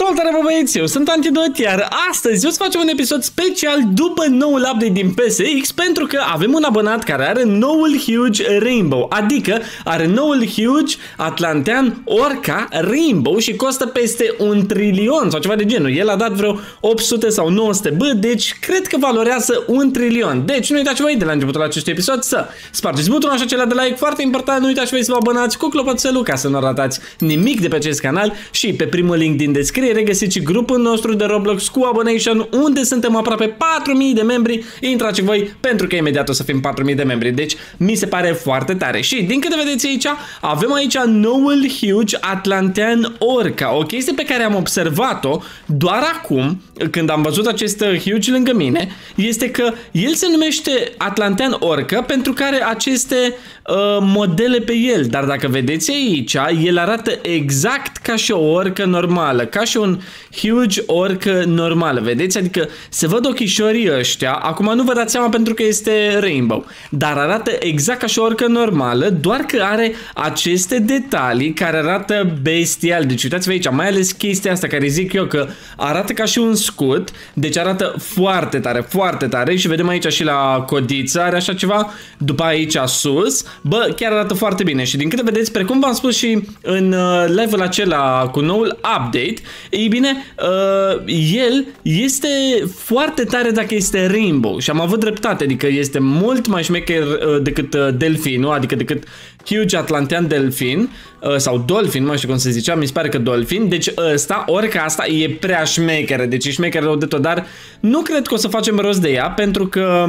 Salutare bă băieți, eu sunt Antidot, iar astăzi o să facem un episod special după noul update din PSX pentru că avem un abonat care are noul Huge Rainbow, adică are noul Huge Atlantean Orca Rainbow și costă peste un trilion sau ceva de genul. El a dat vreo 800 sau 900, bă, deci cred că valorează un trilion. Deci nu uitați voi de la începutul acestui episod să spargeți butonul așa acela de like, foarte important, nu uitați voi să vă abonați cu clopoțelul ca să nu ratați nimic de pe acest canal și pe primul link din descriere descriere găsiți și grupul nostru de Roblox cu Abonation, unde suntem aproape 4000 de membri. Intrați voi pentru că imediat o să fim 4000 de membri. Deci mi se pare foarte tare. Și din câte vedeți aici, avem aici noul Huge Atlantean Orca. O chestie pe care am observat-o doar acum, când am văzut acest Huge lângă mine, este că el se numește Atlantean Orca pentru că are aceste uh, modele pe el. Dar dacă vedeți aici, el arată exact ca și o orcă normală, ca și un huge orcă normală, vedeți? Adică se văd ochișorii ăștia, acum nu vă dați seama pentru că este rainbow, dar arată exact ca și o orcă normală, doar că are aceste detalii care arată bestial. Deci uitați-vă aici, mai ales chestia asta care zic eu că arată ca și un scut, deci arată foarte tare, foarte tare și vedem aici și la codiță are așa ceva, după aici sus, bă, chiar arată foarte bine și din câte vedeți, precum v-am spus și în uh, level acela cu noul update, ei bine, uh, el este foarte tare dacă este Rainbow și am avut dreptate, adică este mult mai șmecher uh, decât uh, Delfinul, adică decât Huge Atlantean Delfin uh, sau Dolphin, nu știu cum se zicea, mi se pare că Dolphin, deci ăsta, orică asta e prea șmecheră, deci e șmecheră de tot, dar nu cred că o să facem rost de ea pentru că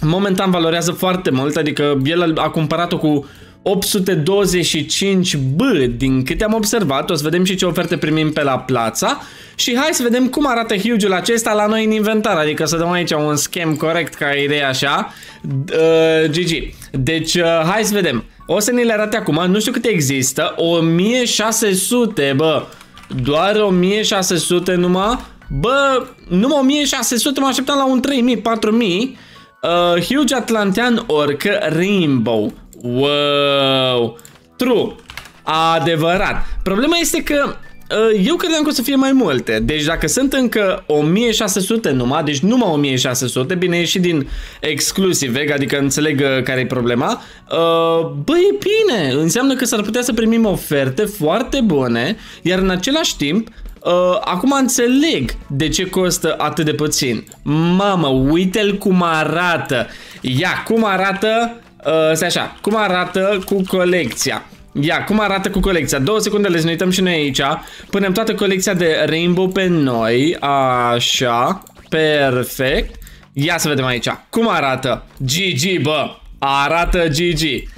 momentan valorează foarte mult, adică el a cumpărat-o cu 825 B. Din câte am observat, o să vedem și ce oferte primim pe la plața. Și hai să vedem cum arată huge-ul acesta la noi în inventar, adică să dăm aici un scheme corect ca idee așa, uh, GG. Deci uh, hai să vedem, o să ne le arate acum, nu știu câte există, 1600 bă, doar 1600 numai, bă, numai 1600 mă așteptam la un 3000, 4000, uh, Huge Atlantean Orc Rainbow Wow! True! Adevărat! Problema este că uh, eu credeam că o să fie mai multe. Deci dacă sunt încă 1600 numai, deci numai 1600, bine, e și din exclusive, adică înțeleg uh, care e problema. Uh, bă, e bine! Înseamnă că s-ar putea să primim oferte foarte bune, iar în același timp Uh, acum înțeleg de ce costă atât de puțin. Mamă, uite-l cum arată. Ia, cum arată Uh, stai așa, cum arată cu colecția? Ia, cum arată cu colecția? Două secunde, le ne uităm și noi aici. Punem toată colecția de Rainbow pe noi. Așa. Perfect. Ia să vedem aici. Cum arată? GG, bă. Arată GG.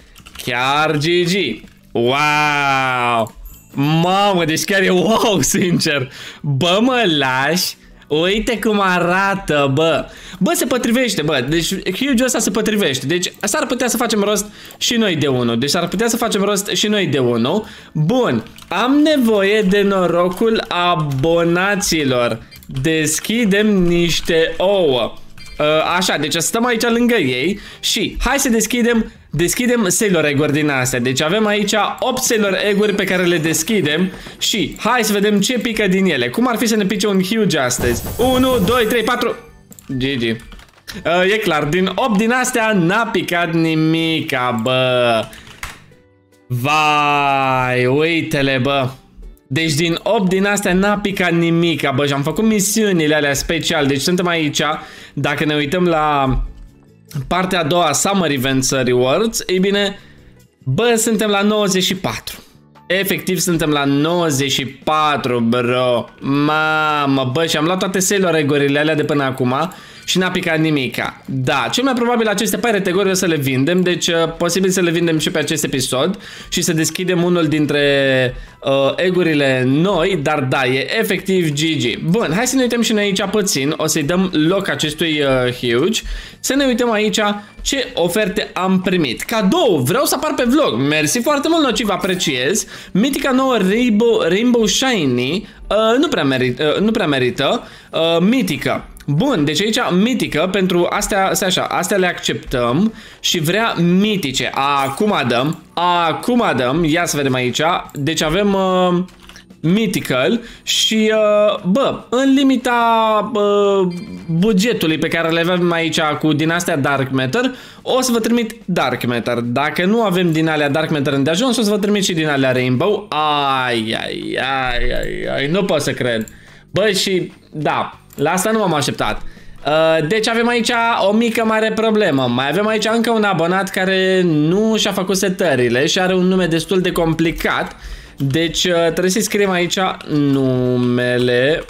Chiar GG. Wow. Mamă, deci chiar e wow, sincer. Bă, mă lași Uite cum arată, bă. Bă, se potrivește, bă. Deci huge ăsta se potrivește. Deci s-ar putea să facem rost și noi de unul. Deci s-ar putea să facem rost și noi de unul. Bun. Am nevoie de norocul abonaților. Deschidem niște ouă. Uh, așa, deci stăm aici lângă ei și hai să deschidem Deschidem Sailor Egg-uri din astea. Deci avem aici 8 Sailor Egg-uri pe care le deschidem și hai să vedem ce pică din ele. Cum ar fi să ne pice un huge astăzi? 1, 2, 3, 4... GG. Uh, e clar, din 8 din astea n-a picat nimica, bă. Vai, uite-le, bă. Deci din 8 din astea n-a picat nimica, bă, și am făcut misiunile alea special. Deci suntem aici, dacă ne uităm la partea a doua, Summer Events Rewards, ei bine, bă, suntem la 94. Efectiv suntem la 94, bro. Mamă, bă, și am luat toate Sailor alea de până acum și n-a picat nimica. Da, cel mai probabil aceste pirate egg o să le vindem, deci uh, posibil să le vindem și pe acest episod și să deschidem unul dintre uh, egurile noi, dar da, e efectiv GG. Bun, hai să ne uităm și noi aici puțin, o să-i dăm loc acestui uh, huge, să ne uităm aici ce oferte am primit. Cadou, vreau să apar pe vlog, mersi foarte mult, nociv, apreciez. Mitica nouă Rainbow, Rainbow Shiny, uh, nu, prea merit, uh, nu prea merită, uh, Mitica. Bun, deci aici mitică, pentru astea, să așa, astea le acceptăm și vrea mitice. Acum dăm, acum dăm, ia să vedem aici. Deci avem uh, Mythical și, uh, bă, în limita uh, bugetului pe care le avem aici cu dinastia Dark Matter, o să vă trimit Dark Matter. Dacă nu avem din alea Dark Matter îndeajuns, o să vă trimit și din alea Rainbow. Ai, ai, ai, ai, ai, nu pot să cred. Bă, și, da, la asta nu m-am așteptat. Uh, deci avem aici o mică mare problemă. Mai avem aici încă un abonat care nu și-a făcut setările și are un nume destul de complicat. Deci uh, trebuie să-i scriem aici numele...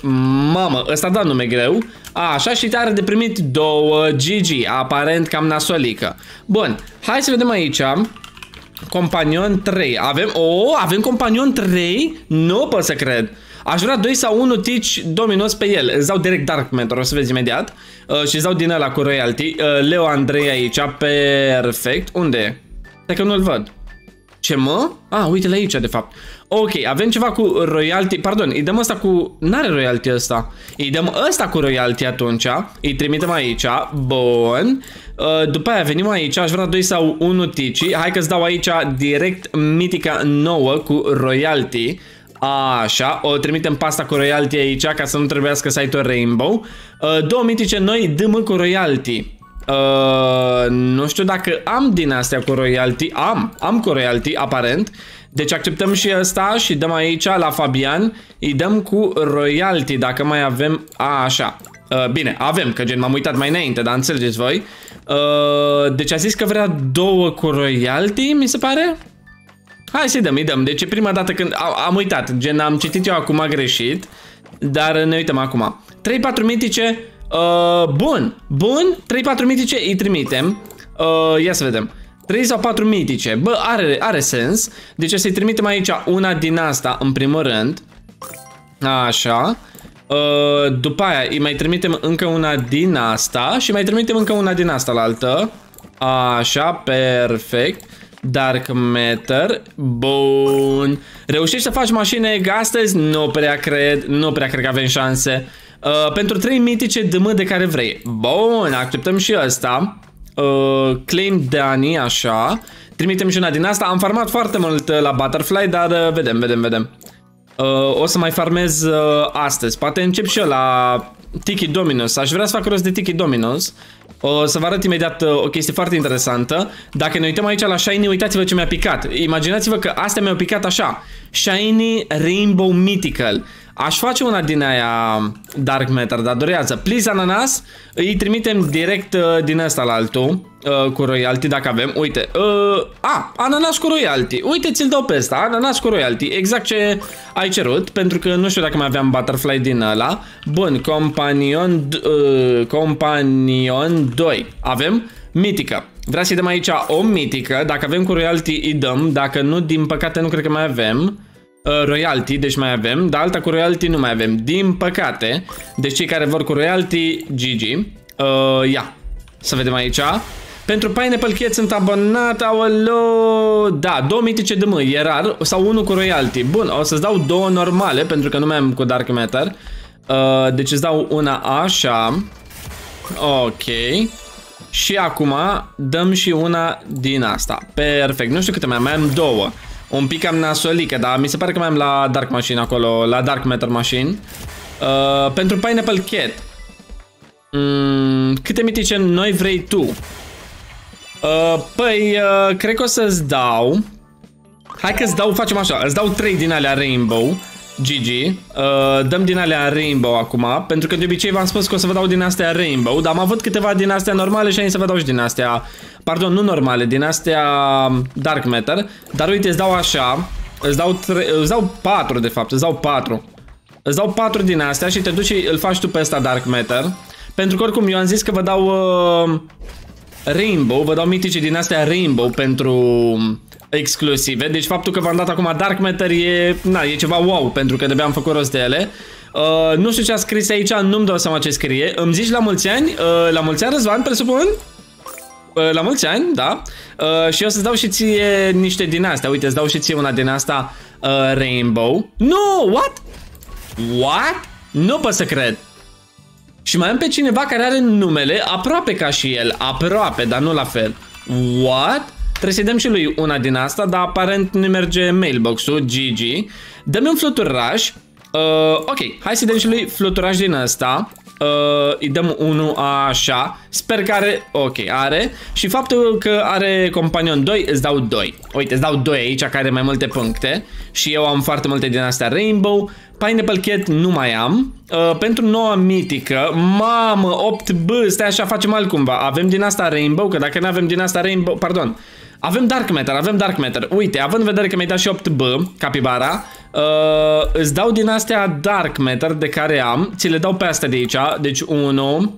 Mamă, ăsta da nume greu. A, așa și are de primit două GG, aparent cam nasolică. Bun, hai să vedem aici. Companion 3. Avem... O, oh, avem companion 3? Nu pot să cred. Aș vrea 2 sau 1 tici dominos pe el. Îți dau direct Dark Mentor, o să vezi imediat. Uh, și îți dau din ăla cu royalty. Uh, Leo Andrei aici, perfect. Unde e? Cred că nu-l văd. Ce mă? Ah, uite-l aici, de fapt. Ok, avem ceva cu royalty. Pardon, îi dăm asta cu... N-are royalty ăsta. Îi dăm ăsta cu royalty atunci. Îi trimitem aici. Bun. Uh, după aia venim aici. Aș vrea 2 sau 1 tici. Hai că-ți dau aici direct mitica nouă cu royalty. Așa, o trimitem pasta cu royalty aici ca să nu trebuiască să ai tot rainbow. Uh, două mitice noi, dăm cu royalty. Uh, nu știu dacă am din astea cu royalty. Am, am cu royalty, aparent. Deci acceptăm și asta și dăm aici la Fabian. Îi dăm cu royalty dacă mai avem... A, așa. Uh, bine, avem, că gen m-am uitat mai înainte, dar înțelegeți voi. Uh, deci a zis că vrea două cu royalty, mi se pare? Hai să-i dăm, îi dăm. Deci e prima dată când... Am, am uitat, gen am citit eu acum greșit. Dar ne uităm acum. 3-4 mitice. Uh, bun, bun. 3-4 mitice îi trimitem. Uh, ia să vedem. 3 sau 4 mitice. Bă, are, are sens. Deci să-i trimitem aici una din asta, în primul rând. Așa. Uh, după aia îi mai trimitem încă una din asta și mai trimitem încă una din asta la altă. Așa, perfect. Dark Matter. Bun. Reușești să faci mașini astăzi? Nu prea cred. Nu prea cred că avem șanse. Uh, pentru 3 mitice DM de care vrei. Bun, acceptăm și asta. Uh, claim Dani, așa. Trimitem și una din asta. Am farmat foarte mult uh, la Butterfly, dar uh, vedem, vedem, vedem. Uh, o să mai farmez uh, astăzi. Poate încep și eu la Tiki Dominos. Aș vrea să fac rost de Tiki Dominos. O să vă arăt imediat uh, o chestie foarte interesantă. Dacă ne uităm aici la Shiny, uitați-vă ce mi-a picat. Imaginați-vă că astea mi-au picat așa. Shiny Rainbow Mythical. Aș face una din aia Dark Matter, dar durează. Please Ananas, îi trimitem direct uh, din ăsta la altul, uh, cu royalty dacă avem. Uite, uh, a, ananas cu royalty. Uite, ți-l dau pe ăsta, ananas cu royalty. Exact ce ai cerut, pentru că nu știu dacă mai aveam butterfly din ăla. Bun, companion, uh, companion 2. Avem mitică. Vreau să-i dăm aici o mitică. Dacă avem cu royalty, îi dăm. Dacă nu, din păcate, nu cred că mai avem. Uh, royalty, deci mai avem, dar alta cu royalty nu mai avem, din păcate. Deci cei care vor cu royalty, GG. Uh, ia, să vedem aici. Pentru Pineapple Cat sunt abonat, aolo, da, două mitice de mâini, e rar, sau unul cu royalty. Bun, o să-ți dau două normale, pentru că nu mai am cu Dark Matter. Uh, deci îți dau una așa. Ok. Și acum dăm și una din asta. Perfect, nu știu câte mai am, mai am două un pic cam nasolică, dar mi se pare că mai am la Dark Machine acolo, la Dark Matter Machine. Uh, pentru Pineapple Cat. Mm, câte mitice noi vrei tu? Uh, păi, uh, cred că o să-ți dau... Hai că-ți dau, facem așa, îți dau 3 din alea Rainbow. GG. Uh, dăm din alea Rainbow acum, pentru că de obicei v-am spus că o să vă dau din astea Rainbow, dar am avut câteva din astea normale și am să vă dau și din astea, pardon, nu normale, din astea Dark Matter, dar uite, îți dau așa, îți dau, tre îți dau 4 de fapt, îți dau 4. Îți dau 4 din astea și te duci și îl faci tu pe ăsta Dark Matter, pentru că oricum eu am zis că vă dau uh, Rainbow, vă dau mitice din astea Rainbow pentru exclusive. Deci faptul că v-am dat acum Dark Matter e, na, e ceva wow, pentru că de am făcut rost de ele. Uh, nu știu ce a scris aici, nu-mi dau seama ce scrie. Îmi zici la mulți ani? Uh, la mulți ani, Răzvan, presupun? Uh, la mulți ani, da. Uh, și eu să-ți dau și ție niște din astea. Uite, îți dau și ție una din asta uh, Rainbow. Nu, what? What? Nu pot să cred. Și mai am pe cineva care are numele aproape ca și el. Aproape, dar nu la fel. What? Trebuie să-i dăm și lui una din asta, dar aparent nu merge mailbox-ul, GG. Dăm un fluturaș. Uh, ok, hai să dăm și lui fluturaș din asta. Uh, îi dăm unul așa. Sper că are... Ok, are. Și faptul că are companion 2, îți dau 2. Uite, îți dau 2 aici, care are mai multe puncte. Și eu am foarte multe din astea Rainbow. Pineapple Cat nu mai am. Uh, pentru noua mitică, mamă, 8B, stai așa, facem altcumva. Avem din asta Rainbow, că dacă nu avem din asta Rainbow, pardon. Avem Dark Matter, avem Dark Matter. Uite, având în vedere că mi-ai dat și 8B, capibara, uh, îți dau din astea Dark Matter de care am. Ți le dau pe astea de aici. Deci 1,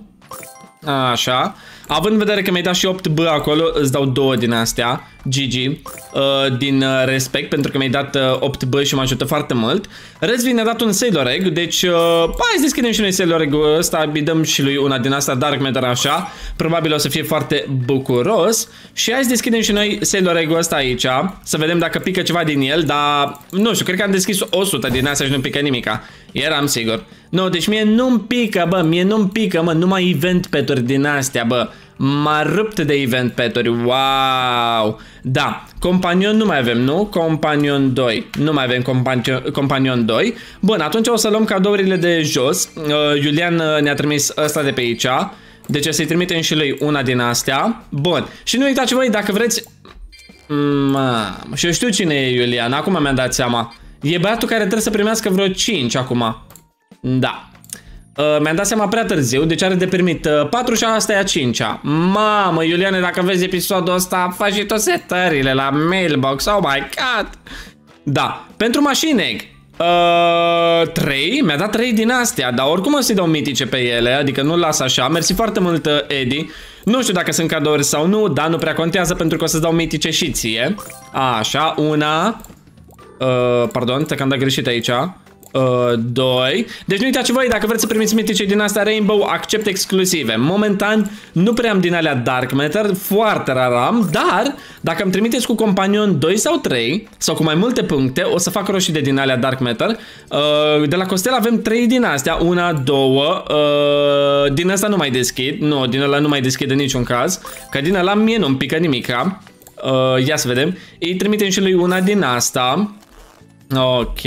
așa. Având în vedere că mi-ai dat și 8B acolo, îți dau două din astea. GG. Uh, din uh, respect, pentru că mi-ai dat uh, 8B și mă ajută foarte mult. Rezvi ne-a dat un Sailor Egg, deci uh, hai să deschidem și noi Sailor Egg-ul ăsta, îi dăm și lui una din asta Dark Matter așa. Probabil o să fie foarte bucuros. Și hai să deschidem și noi Sailor Egg-ul ăsta aici, să vedem dacă pică ceva din el, dar nu știu, cred că am deschis 100 din astea și nu pică nimica. Eram sigur. Nu, deci mie nu-mi pică, bă, mie nu-mi pică, mă, numai event peturi din astea, bă. M-a rupt de event peturi, wow! Da, companion nu mai avem, nu? Companion 2. Nu mai avem companion, companion 2. Bun, atunci o să luăm cadourile de jos. Uh, Iulian uh, ne-a trimis ăsta de pe aici. Deci o să-i trimitem și lui una din astea. Bun. Și nu uitați voi, dacă vreți... Mamă, și eu știu cine e Iulian, acum mi-am dat seama. E băiatul care trebuie să primească vreo 5 acum. Da. Uh, mi-am dat seama prea târziu, deci are de primit uh, 4 și asta e a 5 -a. Mamă, Iuliane, dacă vezi episodul ăsta, faci și tot setările la mailbox, oh my god. Da, pentru mașini Uh, 3, mi-a dat 3 din astea, dar oricum o să-i dau mitice pe ele, adică nu las așa. Mersi foarte mult, uh, Eddie. Nu știu dacă sunt cadouri sau nu, dar nu prea contează pentru că o să-ți dau mitice și ție. Așa, una. Uh, pardon, te-am dat greșit aici. 2. Uh, deci nu uitați voi, dacă vreți să primiți mitice din asta Rainbow, accept exclusive. Momentan nu prea am din alea Dark Matter, foarte rar am, dar dacă îmi trimiteți cu companion 2 sau 3, sau cu mai multe puncte, o să fac roșii de din alea Dark Matter. Uh, de la Costel avem 3 din astea, una, două, uh, din asta nu mai deschid, nu, din ăla nu mai deschid în niciun caz, că din ăla mie nu-mi pică nimica. Uh, ia să vedem. Îi trimitem și lui una din asta. Ok.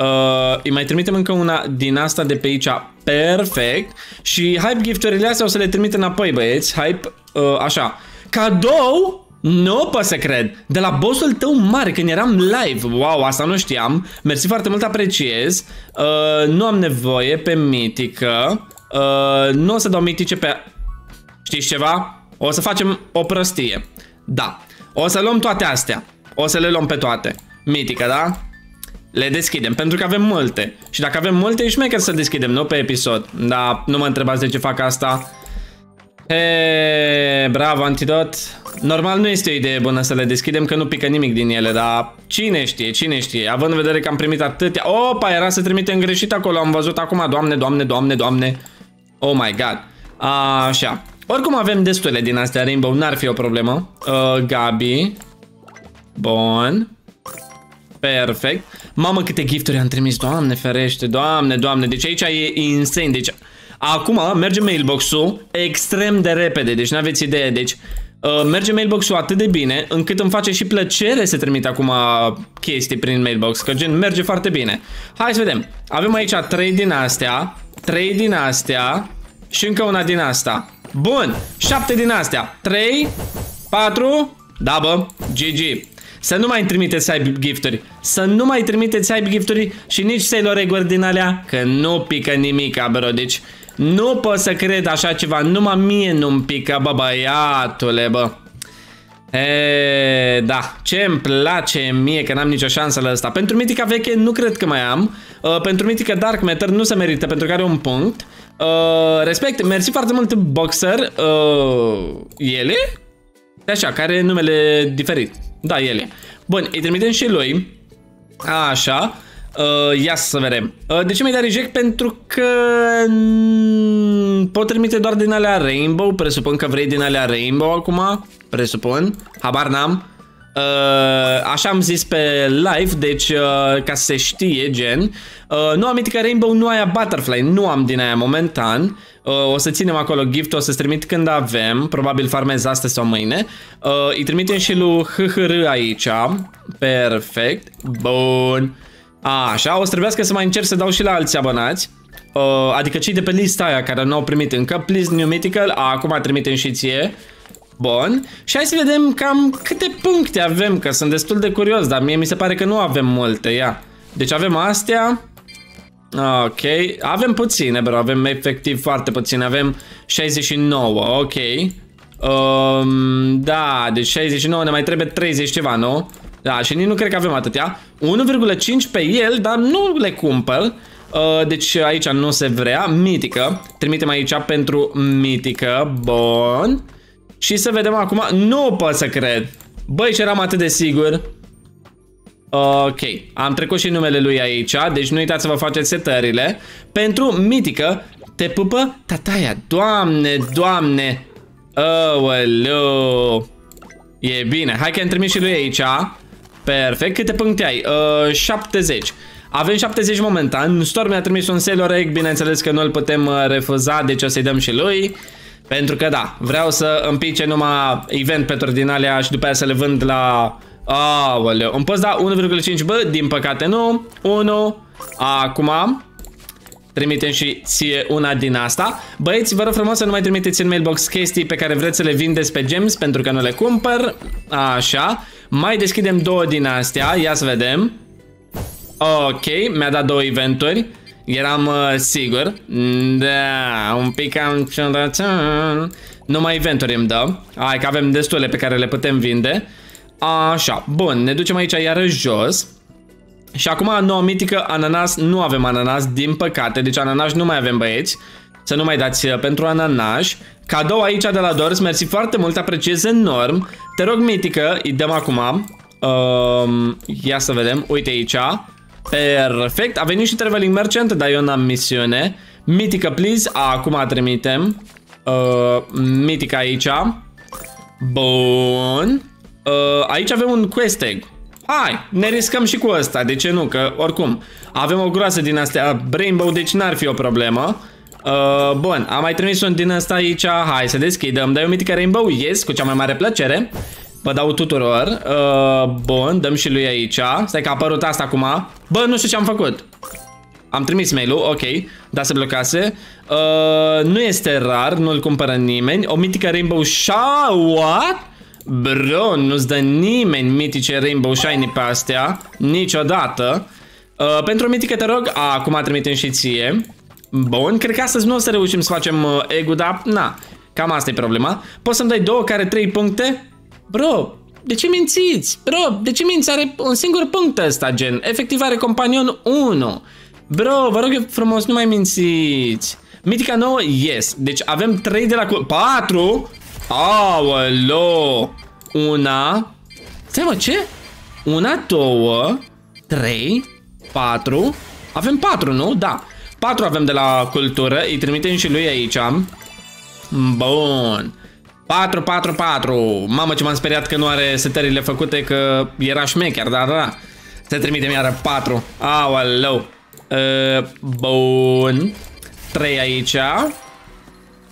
Uh, îi mai trimitem încă una din asta de pe aici. Perfect. Și hype gifturile astea o să le trimit înapoi, băieți. Hype, uh, așa. Cadou? Nu pot să cred. De la bossul tău mare, când eram live. Wow, asta nu știam. Mersi foarte mult, apreciez. Uh, nu am nevoie pe mitică. Uh, nu o să dau mitice pe... Știți ceva? O să facem o prostie. Da. O să luăm toate astea. O să le luăm pe toate. Mitică, da? Le deschidem, pentru că avem multe. Și dacă avem multe, e șmecher să deschidem, nu pe episod. Da, nu mă întrebați de ce fac asta. He, bravo, antidot. Normal nu este o idee bună să le deschidem, că nu pică nimic din ele, dar cine știe, cine știe. Având în vedere că am primit atâtea... Opa, era să trimitem greșit acolo, am văzut acum, doamne, doamne, doamne, doamne. Oh my god. Așa. Oricum avem destule din astea Rainbow, n-ar fi o problemă. Uh, Gabi. Bun. Perfect. Mamă, câte gifturi am trimis, doamne ferește, doamne, doamne. Deci aici e insane. Deci acum merge mailbox-ul extrem de repede, deci n-aveți idee. Deci uh, merge mailbox-ul atât de bine încât îmi face și plăcere să trimit acum chestii prin mailbox, că gen merge foarte bine. Hai să vedem. Avem aici 3 din astea, 3 din astea și încă una din asta. Bun, 7 din astea. 3, 4, da bă, GG. Să nu mai trimiteți side gifturi. Să nu mai trimiteți side gifturi și nici Sailor Egg din alea, că nu pică nimic, bro. Deci nu pot să cred așa ceva. Numai mie nu-mi pică, bă, băiatule, bă. E, da, ce îmi place mie că n-am nicio șansă la asta. Pentru mitica veche nu cred că mai am. Uh, pentru mitica Dark Matter nu se merită pentru că are un punct. Uh, respect, mersi foarte mult Boxer. Uh, ele? Așa, care are numele diferit. Da, ele. Bun, îi trimitem și lui. Așa. Uh, ia să vedem. Uh, de ce mi-ai dat reject? Pentru că pot trimite doar din alea Rainbow. Presupun că vrei din alea Rainbow acum. Presupun. Habar n-am. Uh, așa am zis pe live, deci uh, ca să se știe, gen. Uh, noua mitică Rainbow nu aia Butterfly, nu am din aia momentan. Uh, o să ținem acolo gift, o să-ți trimit când avem, probabil farmez astăzi sau mâine. Uh, îi trimitem și lui HHR aici. Perfect. Bun. Așa, o să trebuiască să mai încerc să dau și la alți abonați. Uh, adică cei de pe lista aia care nu au primit încă. Please New Mythical, acum trimitem și ție. Bun. Și hai să vedem cam câte puncte avem, că sunt destul de curios, dar mie mi se pare că nu avem multe, ia. Deci avem astea. Ok, avem puține, bro, avem efectiv foarte puține, avem 69, ok. Um, da, deci 69, ne mai trebuie 30 ceva, nu? Da, și nici nu cred că avem atâtea. 1,5 pe el, dar nu le cumpăr. Uh, deci aici nu se vrea. Mitică. Trimitem aici pentru mitică. Bun. Și să vedem acum. Nu pot să cred. Băi, și eram atât de sigur. Ok, am trecut și numele lui aici, deci nu uitați să vă faceți setările. Pentru mitică, te pupă tataia. Doamne, doamne. Aoleu. E bine, hai că am trimis și lui aici. Perfect, câte puncte ai? Uh, 70. Avem 70 momentan. Storm mi-a trimis un Sailor Egg, bineînțeles că nu îl putem uh, refuza, deci o să-i dăm și lui. Pentru că da, vreau să împice numai event pentru din alea și după aia să le vând la... Aoleu, îmi poți da 1,5 bă? Din păcate nu. 1. Acum trimitem și ție una din asta. Băieți, vă rog frumos să nu mai trimiteți în mailbox chestii pe care vreți să le vindeți pe gems pentru că nu le cumpăr. Așa. Mai deschidem două din astea. Ia să vedem. Ok, mi-a dat două eventuri. Eram uh, sigur. Da, un pic am... Numai eventuri îmi dă. Hai că avem destule pe care le putem vinde. Așa, bun, ne ducem aici iarăși jos. Și acum nouă mitică ananas, nu avem ananas, din păcate, deci ananas nu mai avem băieți. Să nu mai dați uh, pentru ananas. Cadou aici de la Dors, mersi foarte mult, apreciez enorm. Te rog mitică, îi dăm acum. Um, ia să vedem, uite aici. Perfect, a venit și Traveling Merchant, dar eu n-am misiune. Mitică, please, acum trimitem. Uh, Mitică aici. Bun. Uh, aici avem un quest egg. Hai, ne riscăm și cu ăsta, de ce nu? Că oricum, avem o groasă din astea Rainbow, deci n-ar fi o problemă. Uh, bun, am mai trimis un din asta aici, hai să deschidem, dai o mitică Rainbow, yes, cu cea mai mare plăcere. Vă dau tuturor, uh, bun, dăm și lui aici, stai că a apărut asta acum. Bă, nu știu ce am făcut. Am trimis mail-ul, ok, da se blocase. Uh, nu este rar, nu-l cumpără nimeni. O mitică Rainbow Shine, what? Bro, nu-ți dă nimeni mitice Rainbow Shiny pe astea, niciodată. Uh, pentru o mitică te rog, acum trimitem și ție. Bun, cred că astăzi nu o să reușim să facem uh, ego, dar na, cam asta e problema. Poți să-mi dai două care trei puncte? Bro, de ce mințiți? Bro, de ce minți? Are un singur punct ăsta, gen. Efectiv are companion 1. Bro, vă rog frumos, nu mai mințiți. Mitica nouă, yes. Deci avem 3 de la... 4? Aoleo! Una... Stai mă, ce? Una, două, trei, patru... Avem patru, nu? Da. Patru avem de la cultură, îi trimitem și lui aici. Bun. 4, 4, 4. Mamă ce m-am speriat că nu are setările făcute, că era șmecher, dar da. Să trimitem iară 4. Aoleu. Uh, bun. 3 aici.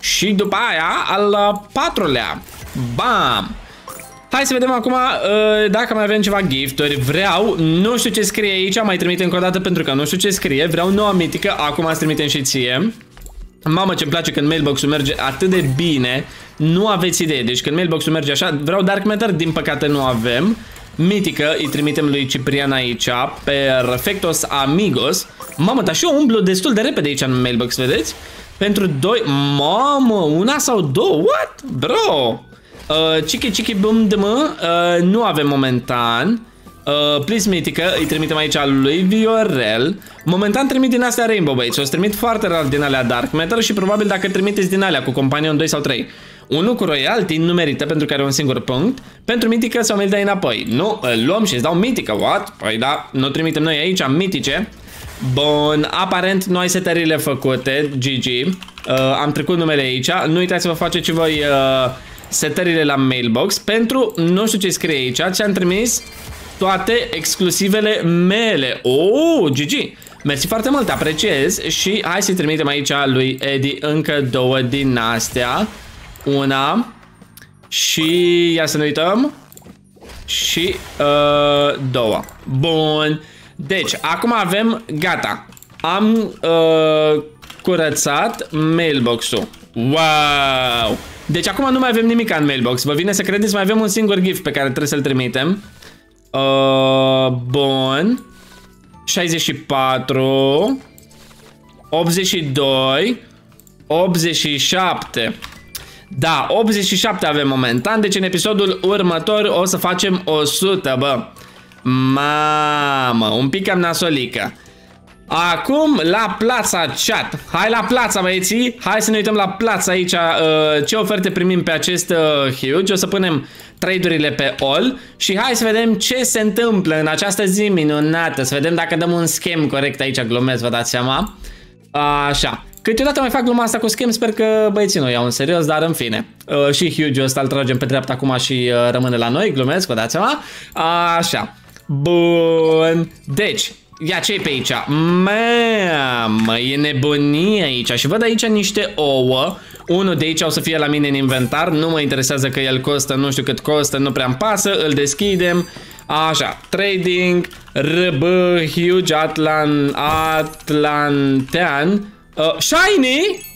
Și după aia, al patrulea. Bam! Hai să vedem acum uh, dacă mai avem ceva gifturi. Vreau, nu știu ce scrie aici, mai trimite încă o dată pentru că nu știu ce scrie. Vreau noua mitică, acum îți trimitem și ție. Mamă ce-mi place când mailbox-ul merge atât de bine. Nu aveți idee. Deci când mailbox-ul merge așa, vreau Dark Matter, din păcate nu avem. Mitică, îi trimitem lui Ciprian aici. Perfectos amigos. Mamă, dar și eu umblu destul de repede aici în mailbox, vedeți? Pentru doi... Mamă, una sau două? What? Bro! Uh, chiki chiki bum de mă, uh, nu avem momentan. Uh, please mitică, îi trimitem aici lui Viorel. Momentan trimit din astea Rainbow Bates. O să trimit foarte rar din alea Dark Matter și probabil dacă trimiteți din alea cu Companion 2 sau 3. Unul cu Royalty nu merită pentru că are un singur punct. Pentru mitică sau mi-l dai înapoi. Nu, îl luăm și îți dau mitică, what? Păi da, nu trimitem noi aici, am mitice. Bun, aparent noi setările făcute, GG. Uh, am trecut numele aici. Nu uitați să vă faceți și voi uh, setările la mailbox pentru, nu știu ce scrie aici, ți-am trimis toate exclusivele mele. Oh, GG! Mersi foarte mult, apreciez și hai să trimitem aici lui Eddie încă două din astea. Una și ia să ne uităm și uh, două. Bun. Deci, acum avem, gata. Am uh, curățat mailbox-ul. Wow! Deci acum nu mai avem nimic în mailbox. Vă vine să credeți, mai avem un singur gift pe care trebuie să-l trimitem. Uh, bun. 64 82 87 Da, 87 avem momentan Deci în episodul următor o să facem 100, bă Mamă, un pic cam nasolică. Acum la plața chat. Hai la plața băieții. Hai să ne uităm la plața aici uh, Ce oferte primim pe acest uh, huge. O să punem trade-urile pe all Și hai să vedem ce se întâmplă în această zi minunată. Să vedem dacă dăm un schem corect aici Glumesc, vă dați seama. Așa. Câteodată mai fac gluma asta cu schem, sper că băieții nu iau în serios, dar în fine. Uh, și huge ăsta îl tragem pe dreapta acum și uh, rămâne la noi, glumesc, vă dați seama. Așa. Bun. Deci, Ia ce pe aici? Mamă, e nebunie aici. Și văd aici niște ouă. Unul de aici o să fie la mine în inventar. Nu mă interesează că el costă, nu știu cât costă Nu prea-mi pasă, îl deschidem. Așa, trading RB Huge Atlan Atlantean. Uh, Shiny?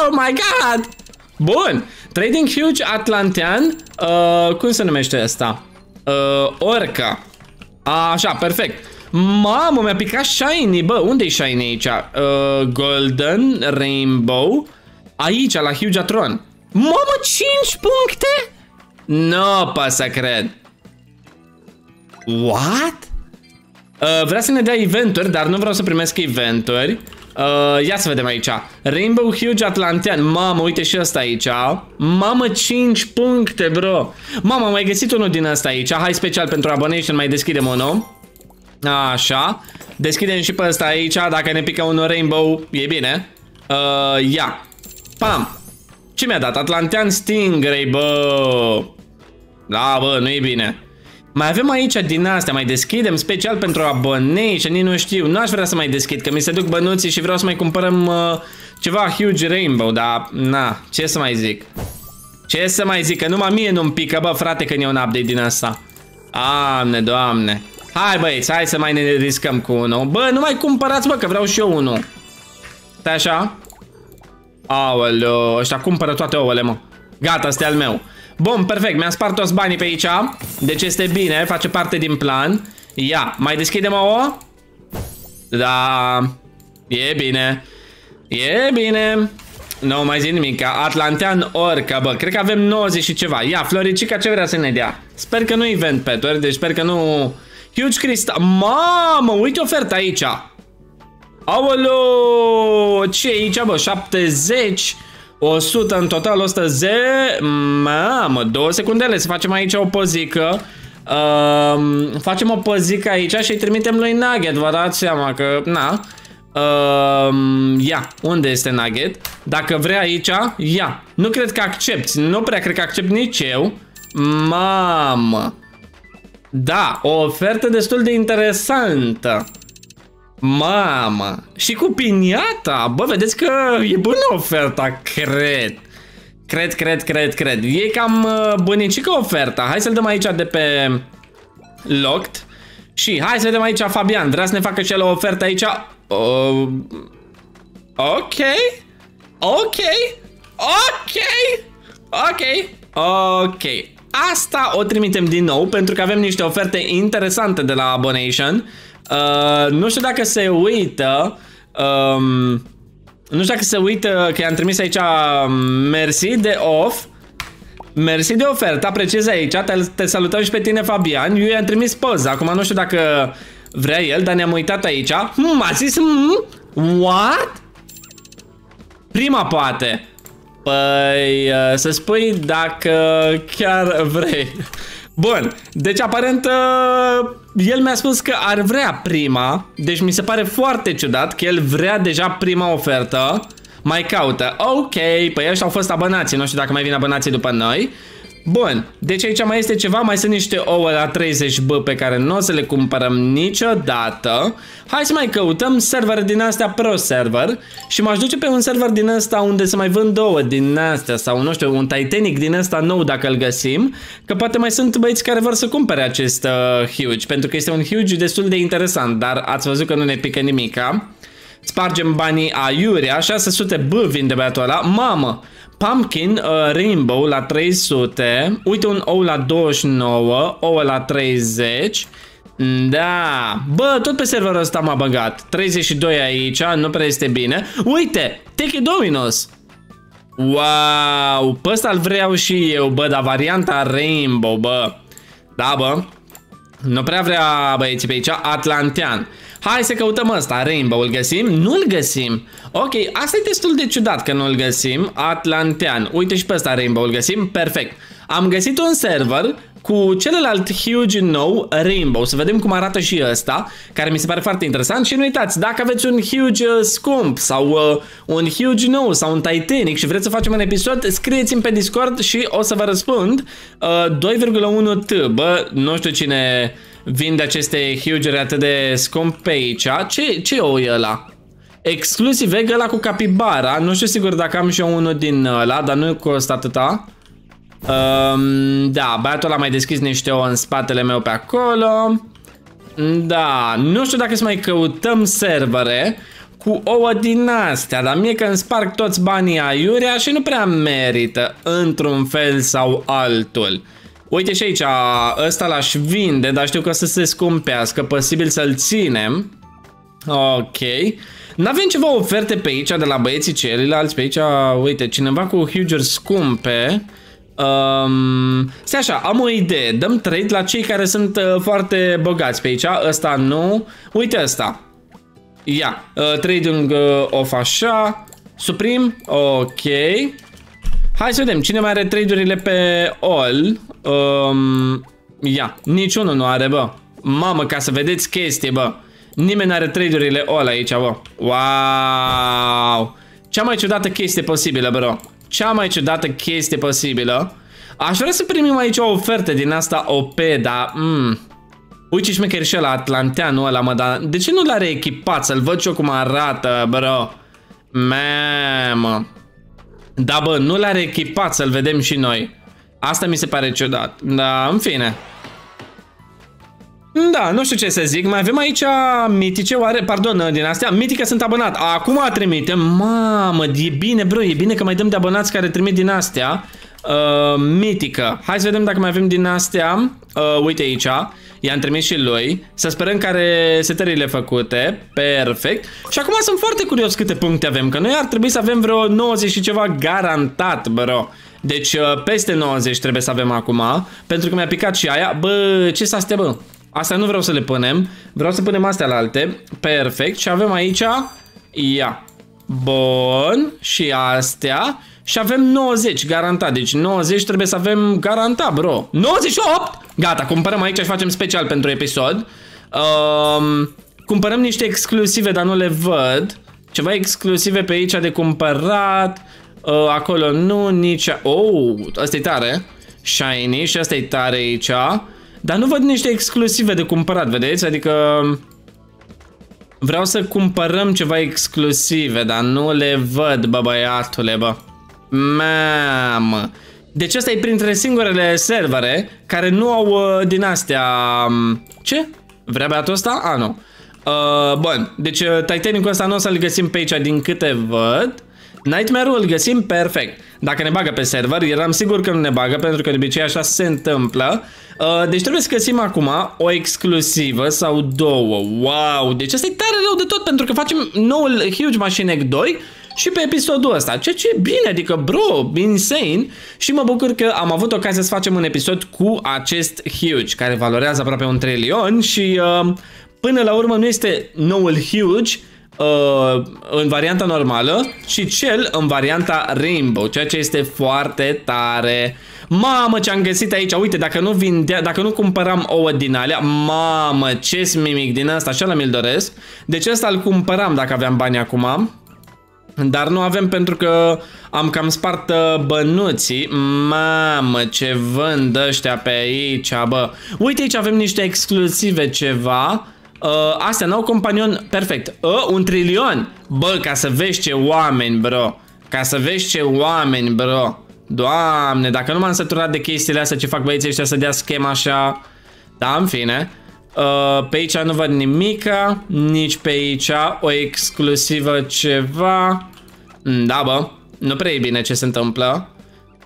Oh my god! Bun, Trading Huge Atlantean. Uh, Cum se numește asta? Uh, Orca Așa, perfect. Mamă, mi-a picat shiny, bă, unde e shiny aici? Uh, golden, rainbow, aici, la Hugatron. Mamă, 5 puncte? Nu pot să cred. What? Uh, vrea să ne dea eventuri, dar nu vreau să primesc eventuri. Uh, ia să vedem aici. Rainbow Huge Atlantean. Mamă, uite și ăsta aici. Mamă, 5 puncte, bro. Mamă, am mai găsit unul din ăsta aici. Hai special pentru abonation, mai deschidem unul. Așa. Deschidem și pe ăsta aici. Dacă ne pică un Rainbow, e bine. Uh, ia. Pam. Ce mi-a dat? Atlantean Stingray, bă. Da, bă, nu e bine. Mai avem aici din astea, mai deschidem special pentru abonei și nici nu știu. Nu aș vrea să mai deschid, că mi se duc bănuții și vreau să mai cumpărăm uh, ceva Huge Rainbow, dar na, ce să mai zic. Ce să mai zic, că numai mie nu-mi pică, bă, frate, când e un update din asta. Doamne, doamne. Hai băieți, hai să mai ne riscăm cu unul. Bă, nu mai cumpărați, bă, că vreau și eu unul. Stai așa? Aoleu, ăștia cumpără toate ouăle, mă. Gata, este al meu. Bun, perfect, mi-am spart toți banii pe aici. Deci este bine, face parte din plan. Ia, mai deschidem o? Da, e bine. E bine. Nu mai zic nimic, Atlantean Orca, bă, cred că avem 90 și ceva. Ia, Floricica ce vrea să ne dea? Sper că nu event peturi, deci sper că nu... Huge Crystal, mamă, uite oferta aici. Aoleu, ce e aici, bă, 70 100 în total, 110 Mamă, două secundele Să facem aici o pozică uh, Facem o pozică aici Și îi trimitem lui Nugget Vă dați seama că, na. Uh, Ia, unde este Nugget? Dacă vrea aici, ia. Nu cred că accepti, nu prea cred că accept nici eu. Mamă. Da, o ofertă destul de interesantă Mamă! Și cu piniata! Bă, vedeți că e bună oferta, cred. Cred, cred, cred, cred. E cam uh, bunicică oferta. Hai să-l dăm aici de pe locked. Și hai să vedem aici Fabian. Vrea să ne facă și el o ofertă aici. Uh, ok. Ok. Ok. Ok. Ok. Asta o trimitem din nou pentru că avem niște oferte interesante de la Abonation. Uh, nu știu dacă se uită um, Nu știu dacă se uită Că i-am trimis aici um, Mersi de off Mersi de ofertă, apreciez aici te, te salutăm și pe tine Fabian Eu i-am trimis poza, acum nu știu dacă Vrea el, dar ne-am uitat aici hmm, A zis hmm? What? Prima poate Păi uh, să spui dacă chiar vrei Bun, deci aparent uh, el mi-a spus că ar vrea prima, deci mi se pare foarte ciudat că el vrea deja prima ofertă. Mai caută. Ok, păi ăștia au fost abonații, nu știu dacă mai vin abonații după noi. Bun, deci aici mai este ceva, mai sunt niște ouă la 30B pe care nu o să le cumpărăm niciodată. Hai să mai căutăm server din astea pro server și m-aș duce pe un server din ăsta unde să mai vând ouă din astea sau nu știu, un Titanic din ăsta nou dacă îl găsim, că poate mai sunt băieți care vor să cumpere acest uh, huge, pentru că este un huge destul de interesant, dar ați văzut că nu ne pică nimica. Spargem banii aiurea, 600 B vinde băiatul ăla, mamă! Pumpkin uh, Rainbow la 300. Uite un ou la 29. Ou la 30. Da, bă, tot pe serverul ăsta m-a băgat 32 aici, nu prea este bine Uite, Take Dominos Wow, pe ăsta îl vreau și eu, bă, dar varianta Rainbow, bă Da, bă Nu prea vrea băieții pe aici, Atlantean Hai să căutăm ăsta, Rainbow, îl găsim? Nu-l găsim. Ok, asta e destul de ciudat că nu-l găsim. Atlantean. Uite și pe ăsta Rainbow, îl găsim? Perfect. Am găsit un server cu celălalt huge nou, Rainbow. Să vedem cum arată și ăsta, care mi se pare foarte interesant. Și nu uitați, dacă aveți un huge uh, scump sau uh, un huge nou sau un Titanic și vreți să facem un episod, scrieți-mi pe Discord și o să vă răspund. Uh, 2,1T, bă, nu știu cine vinde aceste huge atât de scump pe aici. Ce, ce ou e ăla? Exclusiv egg ăla cu capibara. Nu știu sigur dacă am și eu unul din ăla, dar nu costă atâta. Um, da, băiatul ăla mai deschis niște ouă în spatele meu pe acolo. Da, nu știu dacă să mai căutăm servere cu ouă din astea, dar mie că îmi sparg toți banii aiurea și nu prea merită într-un fel sau altul. Uite și aici, ăsta l-aș vinde, dar știu că o să se scumpească, posibil să-l ținem. Ok. N-avem ceva oferte pe aici de la băieții ceilalți, pe aici, uite, cineva cu huge scumpe. Um, stai așa, am o idee, dăm trade la cei care sunt uh, foarte bogați pe aici, ăsta nu, uite ăsta. Ia, uh, trading uh, off așa, Supreme, ok. Hai să vedem, cine mai are trade-urile pe all? Um, ia, niciunul nu are, bă. Mamă, ca să vedeți chestie, bă. Nimeni nu are trade-urile all aici, bă. Wow! Cea mai ciudată chestie posibilă, bro. Cea mai ciudată chestie posibilă. Aș vrea să primim aici o ofertă din asta OP, dar... Mm, Uite ce șmecher și ăla, Atlanteanul ăla, mă, dar de ce nu l-are echipat? Să-l văd și eu cum arată, bro. Mamă. Da, bă, nu l-are echipat să-l vedem și noi. Asta mi se pare ciudat. Da, în fine. Da, nu știu ce să zic. Mai avem aici mitice, oare? Pardon, din astea. Mitică sunt abonat. Acum trimitem. Mamă, e bine, bro. E bine că mai dăm de abonați care trimit din astea. Uh, mitică. Hai să vedem dacă mai avem din astea. Uh, uite aici. I-am trimis și lui. Să sperăm care setările făcute. Perfect. Și acum sunt foarte curios câte puncte avem. Că noi ar trebui să avem vreo 90 și ceva garantat, bro. Deci uh, peste 90 trebuie să avem acum. Pentru că mi-a picat și aia. Bă, ce s astea, bă? Astea nu vreau să le punem. Vreau să punem astea la alte. Perfect. Și avem aici... Ia. Bun. Și astea. Și avem 90 garantat. Deci 90 trebuie să avem garantat, bro. 98! Gata, cumpărăm aici și facem special pentru episod. Um, cumpărăm niște exclusive, dar nu le văd. Ceva exclusive pe aici de cumpărat. Uh, acolo nu, nici... Oh, asta e tare. Shiny și asta e tare aici. Dar nu văd niște exclusive de cumpărat, vedeți? Adică... Vreau să cumpărăm ceva exclusive, dar nu le văd, bă, băiatule, bă. Mamă. Deci ăsta e printre singurele servere care nu au uh, din astea... Um, ce? Vrea băiatul ăsta? A, nu. Uh, bun, deci uh, Titanicul ăsta nu o să-l găsim pe aici din câte văd. Nightmare-ul îl găsim perfect. Dacă ne bagă pe server, eram sigur că nu ne bagă, pentru că de obicei așa se întâmplă. Uh, deci trebuie să găsim acum o exclusivă sau două. Wow, deci asta e tare rău de tot, pentru că facem noul Huge Machine Egg 2 și pe episodul ăsta, ceea ce e bine, adică bro, insane și mă bucur că am avut ocazia să facem un episod cu acest Huge, care valorează aproape un trilion și uh, până la urmă nu este noul Huge, uh, în varianta normală și cel în varianta Rainbow, ceea ce este foarte tare. Mamă ce am găsit aici, uite, dacă nu vindea, dacă nu cumpăram ouă din alea, mamă, ce mimic din asta, așa la mi-l doresc. Deci ăsta îl cumpăram dacă aveam bani acum. Dar nu avem pentru că am cam spart uh, bănuții. Mamă, ce vând ăștia pe aici, bă. Uite aici avem niște exclusive ceva. Uh, astea, nou companion, perfect. Uh, un trilion. Bă, ca să vezi ce oameni, bro. Ca să vezi ce oameni, bro. Doamne, dacă nu m-am săturat de chestiile astea ce fac băieții ăștia să dea schema așa... Da, în fine. Uh, pe aici nu văd nimica, nici pe aici o exclusivă ceva. Mm, da, bă, nu prea e bine ce se întâmplă.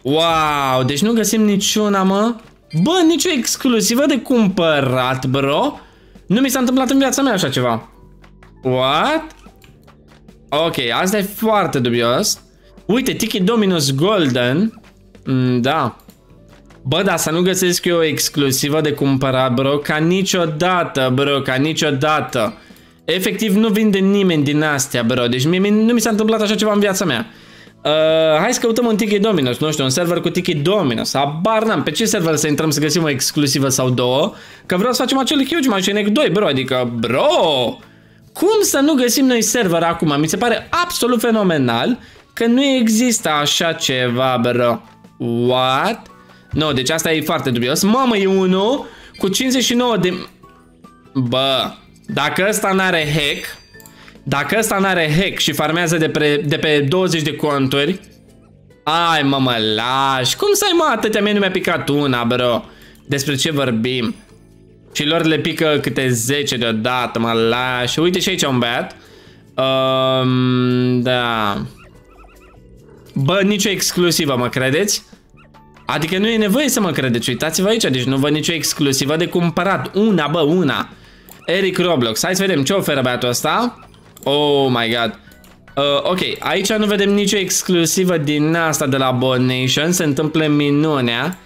Wow, deci nu găsim niciuna, mă. Bă, nicio exclusivă de cumpărat, bro. Nu mi s-a întâmplat în viața mea așa ceva. What? Ok, asta e foarte dubios. Uite, Tiki Dominus Golden. Mm, da. Bă, da, să nu găsesc eu o exclusivă de cumpărat, bro, ca niciodată, bro, ca niciodată. Efectiv, nu vinde nimeni din astea, bro, deci mie nu mi s-a întâmplat așa ceva în viața mea. Uh, hai să căutăm un Tiki Dominos, nu știu, un server cu Tiki Dominos. Abar n-am, pe ce server să intrăm să găsim o exclusivă sau două? Că vreau să facem acel huge machine 2, bro, adică, bro, cum să nu găsim noi server acum? Mi se pare absolut fenomenal că nu există așa ceva, bro. What? No, deci asta e foarte dubios. Mamă, e unul cu 59 de... Bă, dacă ăsta n-are hack, dacă ăsta n-are hack și farmează de, pre, de pe 20 de conturi, ai mă mă lași, cum să ai mă atâtea mie nu mi-a picat una, bro? Despre ce vorbim? Și lor le pică câte 10 deodată, mă lași. Uite și aici un băiat. Um, da. Bă, nicio exclusivă, mă credeți? Adică nu e nevoie să mă credeți, uitați-vă aici, deci nu văd nicio exclusivă de cumpărat. Una, bă, una. Eric Roblox, hai să vedem ce oferă băiatul ăsta. Oh my god. Uh, ok, aici nu vedem nicio exclusivă din asta de la Bonation, se întâmplă minunea.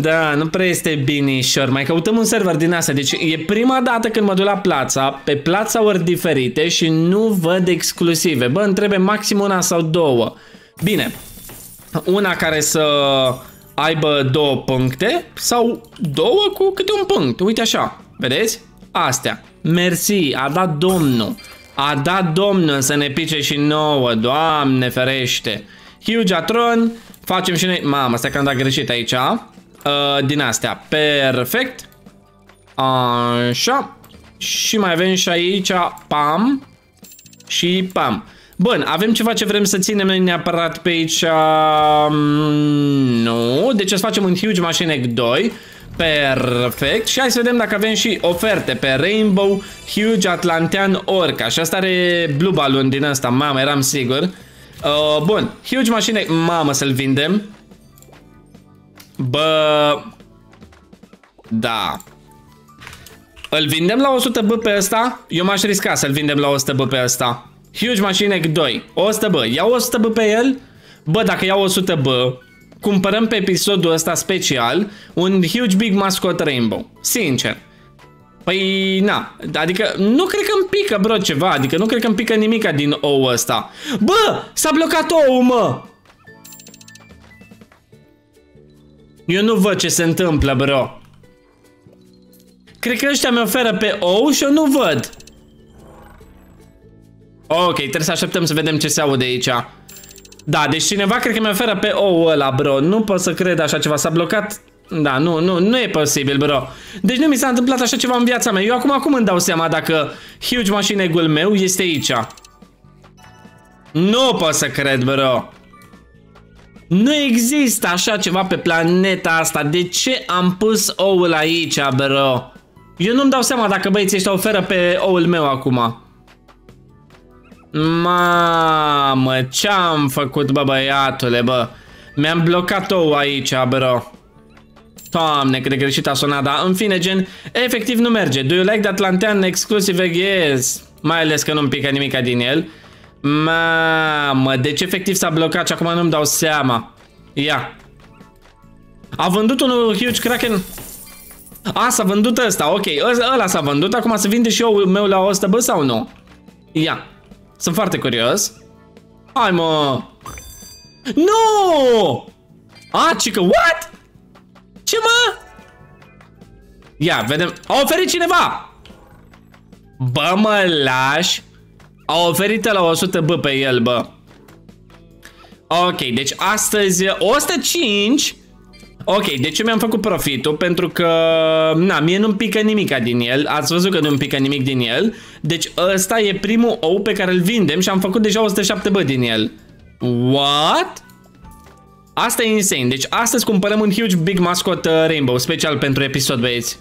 Da, nu prea este binișor. Mai căutăm un server din asta. Deci e prima dată când mă duc la plața, pe plața ori diferite și nu văd exclusive. Bă, îmi trebuie maxim una sau două. Bine, una care să aibă două puncte sau două cu câte un punct. Uite așa, vedeți? Astea. Mersi, a dat domnul. A dat domnul să ne pice și nouă, doamne ferește. Huge Atron, facem și noi... Mamă, stai că am dat greșit aici. Uh, din astea, perfect. Așa. Și mai avem și aici, pam. Și pam. Bun, avem ceva ce vrem să ținem noi neapărat pe aici. Nu, deci o să facem un Huge Machine 2. Perfect. Și hai să vedem dacă avem și oferte pe Rainbow Huge Atlantean Orca. Și asta are Blue Balloon din asta. Mamă, eram sigur. Uh, bun, Huge Machine... Mamă, să-l vindem. Bă... Da. Îl vindem la 100 B pe ăsta? Eu m-aș risca să-l vindem la 100 B pe ăsta. Huge Machine 2. 100 B. Iau 100 B pe el? Bă, dacă iau 100 B, cumpărăm pe episodul ăsta special un Huge Big Mascot Rainbow. Sincer. Păi, na, adică nu cred că îmi pică, bro, ceva, adică nu cred că îmi pică nimica din ou ăsta. Bă, s-a blocat ou, mă! Eu nu văd ce se întâmplă, bro. Cred că ăștia mi oferă pe ou și eu nu văd. Ok, trebuie să așteptăm să vedem ce se aude aici. Da, deci cineva cred că mi oferă pe ou ăla, bro. Nu pot să cred așa ceva. S-a blocat... Da, nu, nu, nu e posibil, bro. Deci nu mi s-a întâmplat așa ceva în viața mea. Eu acum acum îmi dau seama dacă huge machine ul meu este aici. Nu pot să cred, bro. Nu există așa ceva pe planeta asta. De ce am pus oul aici, bro? Eu nu-mi dau seama dacă băieții ăștia oferă pe oul meu acum. Mamă, ce-am făcut, bă, băiatule, bă? Mi-am blocat ou aici, bro. Doamne, cât de greșit a sunat, dar în fine, gen, efectiv nu merge. Do you like the Atlantean exclusive? Yes. Mai ales că nu-mi pică nimica din el. Mamă, deci efectiv s-a blocat și acum nu-mi dau seama. Ia. A vândut unul Huge Kraken. A, s-a vândut ăsta, ok. Ăla s-a vândut, acum să vinde și eu meu la 100, bă, sau nu? Ia. Sunt foarte curios. Hai, mă! Nu! A, cică, what? Ce, mă? Ia, vedem. A oferit cineva! Bă, mă lași? A oferit la 100 B pe el, bă. Ok, deci astăzi 105 Ok, deci eu mi-am făcut profitul pentru că, na, mie nu-mi pică nimic din el, ați văzut că nu-mi pică nimic din el, deci ăsta e primul ou pe care îl vindem și am făcut deja 107 bă din el. What? Asta e insane, deci astăzi cumpărăm un huge big mascot uh, rainbow, special pentru episod, băieți.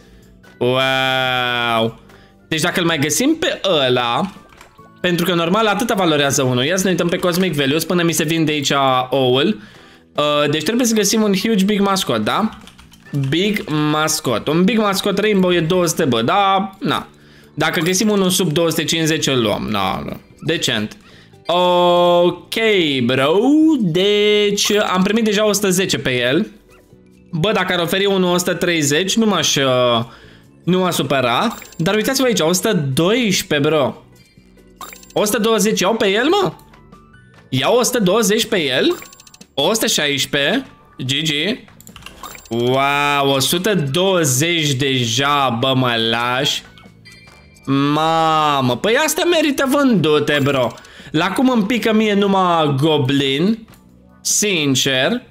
Wow! Deci dacă îl mai găsim pe ăla, pentru că normal atâta valorează unul, ia să ne uităm pe Cosmic Values până mi se vinde aici oul, Uh, deci trebuie să găsim un huge big mascot, da? Big mascot. Un big mascot rainbow e 200, bă, da, na. Dacă găsim unul sub 250 îl luăm, na, na. Decent. Ok, bro. Deci am primit deja 110 pe el. Bă, dacă ar oferi unul 130, nu m-aș... Uh, nu m-aș supăra. Dar uitați-vă aici, 112, bro. 120 iau pe el, mă? Iau 120 pe el? 116. GG. Wow, 120 deja, bă, mă lași. Mamă, păi astea merită vândute, bro. La cum îmi pică mie numai Goblin, sincer,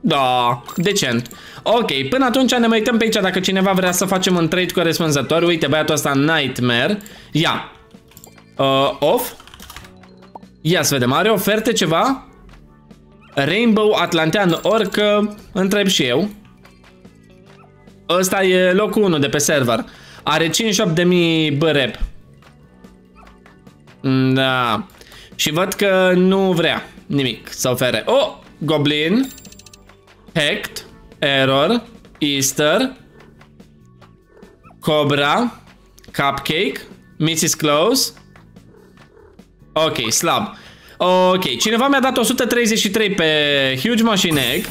da, decent. Ok, până atunci ne mai uităm pe aici dacă cineva vrea să facem un trade corespunzător. Uite, băiatul ăsta Nightmare. Ia. Uh, off. Ia să vedem, are oferte ceva? Rainbow Atlantean Orcă, întreb și eu. Ăsta e locul 1 de pe server. Are 58.000 bărep. Da. Și văd că nu vrea nimic să ofere. Oh, Goblin. Hacked. Error. Easter. Cobra. Cupcake. Mrs. Close. Ok, slab. Ok, cineva mi-a dat 133 pe Huge Machine Egg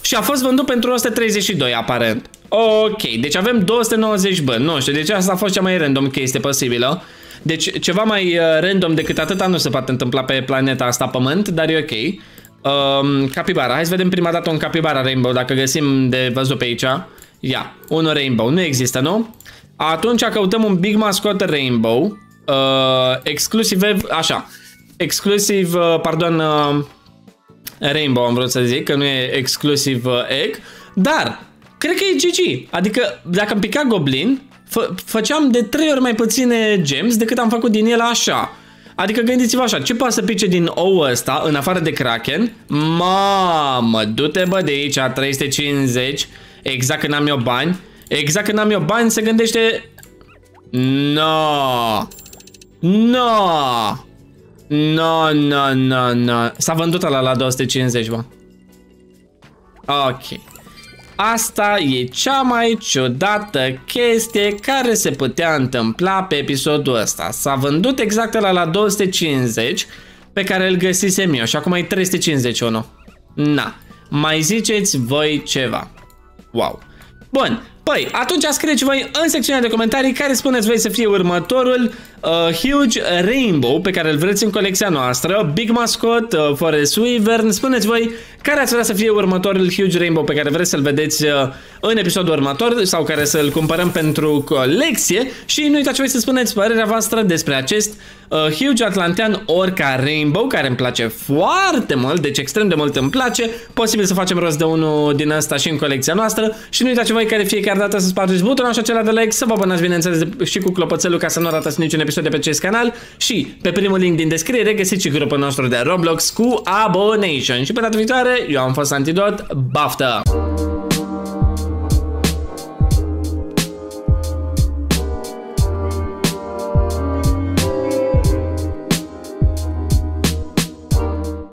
și a fost vândut pentru 132 aparent. Ok, deci avem 290 bani, nu știu, deci asta a fost cea mai random chestie posibilă. Deci ceva mai uh, random decât atâta nu se poate întâmpla pe planeta asta Pământ, dar e ok. Um, capibara, hai să vedem prima dată un capibara rainbow, dacă găsim de văzut pe aici. Ia, un rainbow, nu există, nu? Atunci căutăm un big mascot rainbow, uh, exclusiv, așa, exclusiv, uh, pardon, uh, Rainbow am vrut să zic, că nu e exclusiv uh, egg, dar cred că e GG. Adică dacă am picat Goblin, făceam de 3 ori mai puține gems decât am făcut din el așa. Adică gândiți-vă așa, ce poate să pice din ou ăsta, în afară de Kraken? Mamă, du-te bă de aici, 350, exact când am eu bani. Exact când am eu bani, se gândește... No! No! No, no, no, no. S-a vândut la la 250, bă. Ok. Asta e cea mai ciudată chestie care se putea întâmpla pe episodul ăsta. S-a vândut exact la la 250 pe care îl găsisem eu și acum e 351. Na, mai ziceți voi ceva. Wow. Bun, Păi, atunci scrieți voi în secțiunea de comentarii care spuneți voi să fie următorul uh, Huge Rainbow pe care îl vreți în colecția noastră, Big Mascot, uh, Forest Wyvern, spuneți voi care ați vrea să fie următorul Huge Rainbow pe care vreți să-l vedeți uh, în episodul următor sau care să-l cumpărăm pentru colecție. Și nu uitați voi să spuneți părerea voastră despre acest uh, Huge Atlantean Orca Rainbow care îmi place foarte mult, deci extrem de mult îmi place, posibil să facem rost de unul din ăsta și în colecția noastră. Și nu uitați voi care fiecare dată să spargeți butonul așa acela de like, să vă abonați bineînțeles și cu clopoțelul ca să nu ratați niciun episod de pe acest canal. Și pe primul link din descriere găsiți și grupul nostru de Roblox cu Abonation. Și pe data viitoare eu am fost Antidot, baftă!